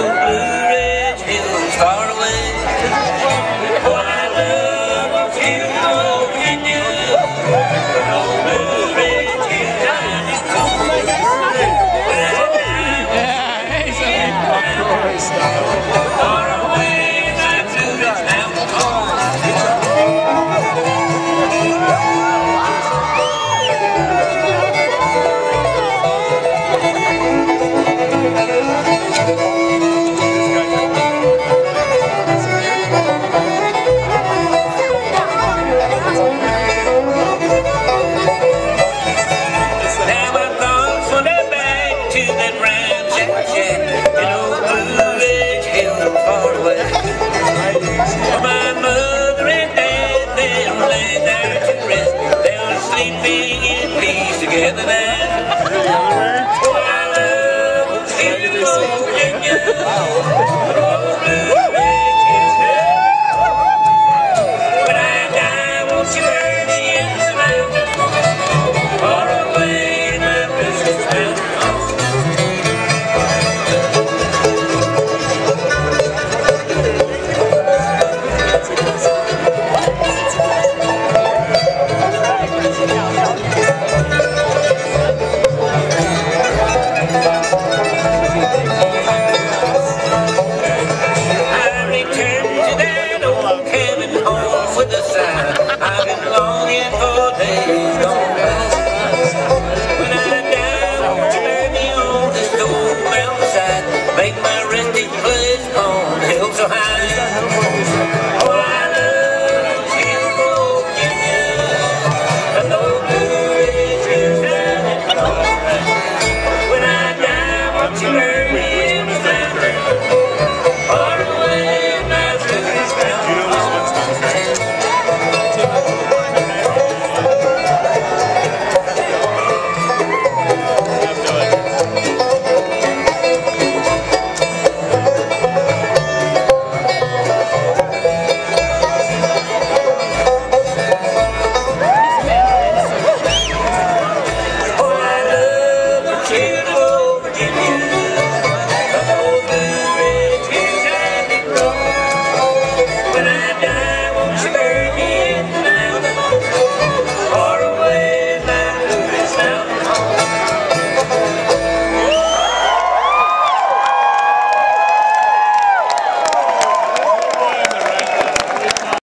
Oh, Wow. the side. I've been longing for days gone.